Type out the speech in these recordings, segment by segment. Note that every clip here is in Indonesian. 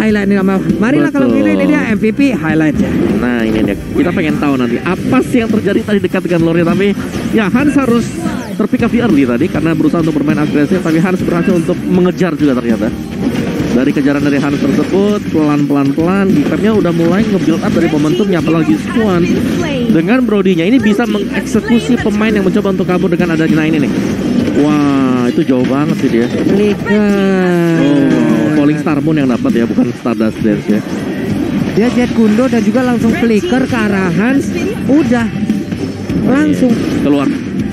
highlight nih sama. Marilah kalau Betul. gini ini dia MVP highlight ya. Nah ini dia, kita pengen tahu nanti apa sih yang terjadi tadi dekat dengan Lori tapi ya Hans harus terpick up di early tadi karena berusaha untuk bermain agresif tapi Hans berhasil untuk mengejar juga ternyata. Dari kejaran dari Hans tersebut pelan-pelan pelan Gikapnya udah mulai nge-build up dari momentumnya apalagi Swan dengan Brodinya ini bisa mengeksekusi pemain yang mencoba untuk kabur dengan adanya ini nih. Wah itu jauh banget sih dia. Flicker. Oh, Moon yang dapat ya bukan Stardust Dance ya. Dia jet kundo dan juga langsung flicker ke arah Hans. Udah. Langsung Keluar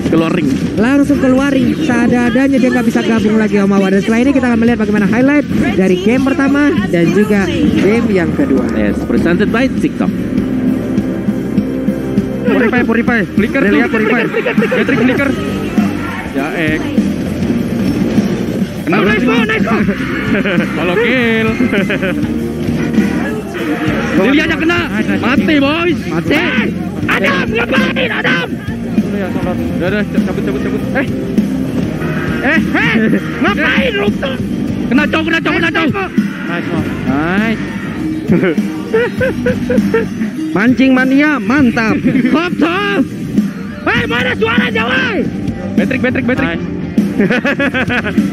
keluar ring. langsung keluarin seadanya dia nggak bisa gabung lagi sama Mawa dan setelah ini kita akan melihat bagaimana highlight dari game pertama dan juga game yang kedua Yes, presented by TikTok. Purify, purify. Flicker tuh. lihat purify. Patrick flicker. Ya, ek. Kena nice go, nice go. Kalau kill. Dilihatnya kena. Mati, boys. mati Adam, ngapain, Adam? Udah, udah, cabut, cabut, cabut. Eh. Eh, eh. Ngapain lu tuh? Kena cowok, kena cowok, kena cowok. Nice, nice. mancing mania mantap Hop, hop. Hei, mana suaranya, woi? Patrick, Patrick, Patrick. Nice.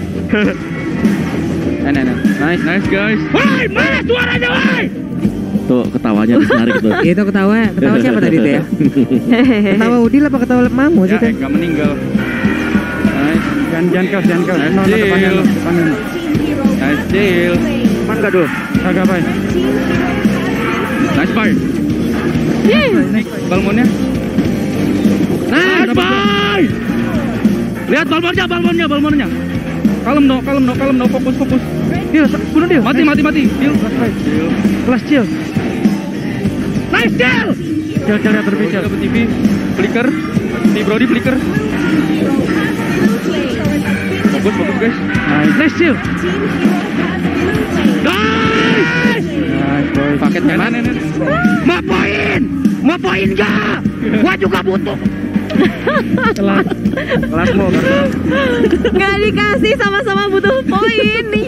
nah, nah, Nice, nice guys. Woi, mana suaranya, woi? Tuh ketawanya menarik tuh. itu ketawa ketawa siapa tadi tuh ya ketawa Udil apa ketawa Mamu sih Ya, tuh eh, meninggal. Nice. Jangan, jangan kau, jangan kau. Nice deal. Nice deal. Cuman nggak dulu Kagak apa? Nice fight. Balmonnya. Nice fight. Lihat balmonnya, balmonnya, balmonnya. Kalem no, kalem no, kalem no, fokus, fokus. Deal bunuh Deal Mati, mati, mati. Deal. Deal. kelas chill Nice deal. Chill terlebih chill Dapat TV, flicker. Di Brody flicker. Fokus, fokus guys. Nice. nice chill Guys! nice boy Paket kanan. Mau poin? Mau poin gak? Gua juga butuh. Kelas kelas mau Nggak dikasih sama-sama butuh poin. Yes.